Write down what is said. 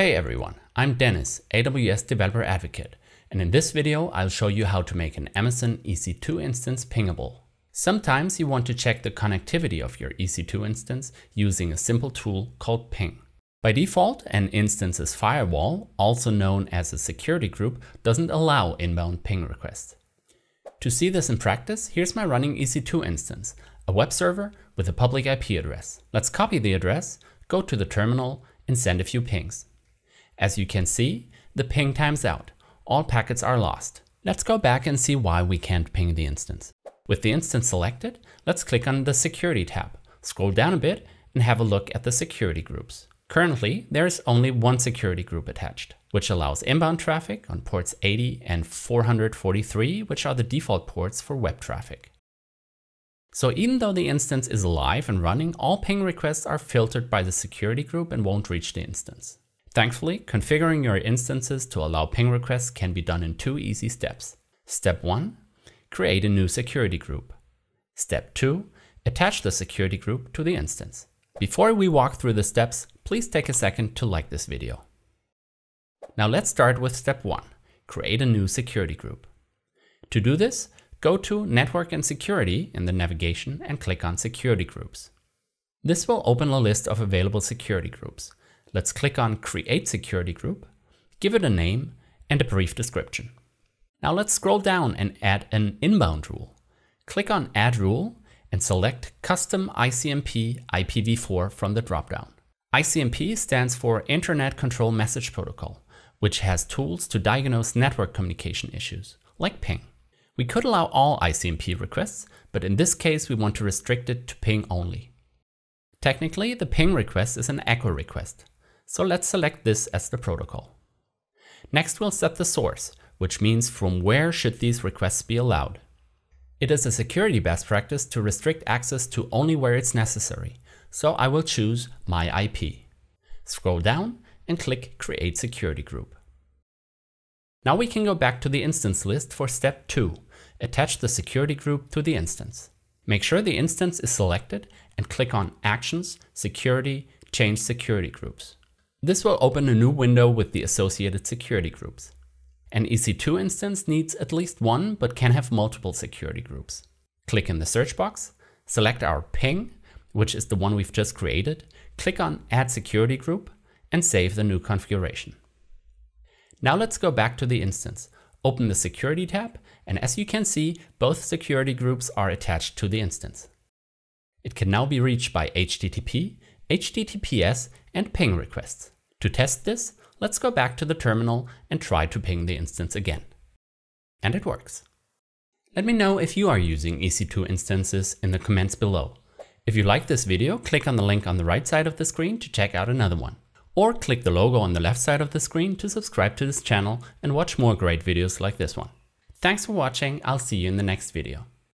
Hey everyone, I'm Dennis, AWS Developer Advocate, and in this video I'll show you how to make an Amazon EC2 instance pingable. Sometimes you want to check the connectivity of your EC2 instance using a simple tool called ping. By default, an instance's firewall, also known as a security group, doesn't allow inbound ping requests. To see this in practice, here's my running EC2 instance, a web server with a public IP address. Let's copy the address, go to the terminal and send a few pings. As you can see, the ping times out. All packets are lost. Let's go back and see why we can't ping the instance. With the instance selected, let's click on the Security tab, scroll down a bit and have a look at the security groups. Currently, there is only one security group attached, which allows inbound traffic on ports 80 and 443, which are the default ports for web traffic. So even though the instance is alive and running, all ping requests are filtered by the security group and won't reach the instance. Thankfully, configuring your instances to allow ping requests can be done in two easy steps. Step 1. Create a new security group. Step 2. Attach the security group to the instance. Before we walk through the steps, please take a second to like this video. Now let's start with step 1. Create a new security group. To do this, go to Network and Security in the navigation and click on Security Groups. This will open a list of available security groups. Let's click on Create Security Group, give it a name and a brief description. Now let's scroll down and add an inbound rule. Click on Add Rule and select Custom ICMP IPv4 from the dropdown. ICMP stands for Internet Control Message Protocol, which has tools to diagnose network communication issues, like ping. We could allow all ICMP requests, but in this case we want to restrict it to ping only. Technically, the ping request is an echo request, so let's select this as the protocol. Next we'll set the source, which means from where should these requests be allowed. It is a security best practice to restrict access to only where it's necessary, so I will choose my IP. Scroll down and click Create Security Group. Now we can go back to the instance list for step 2, attach the security group to the instance. Make sure the instance is selected and click on Actions, Security, Change Security Groups. This will open a new window with the associated security groups. An EC2 instance needs at least one, but can have multiple security groups. Click in the search box, select our ping, which is the one we've just created, click on Add Security Group, and save the new configuration. Now let's go back to the instance, open the Security tab, and as you can see, both security groups are attached to the instance. It can now be reached by HTTP, HTTPS, and ping requests. To test this, let's go back to the terminal and try to ping the instance again. And it works. Let me know if you are using EC2 instances in the comments below. If you like this video, click on the link on the right side of the screen to check out another one. Or click the logo on the left side of the screen to subscribe to this channel and watch more great videos like this one. Thanks for watching, I'll see you in the next video.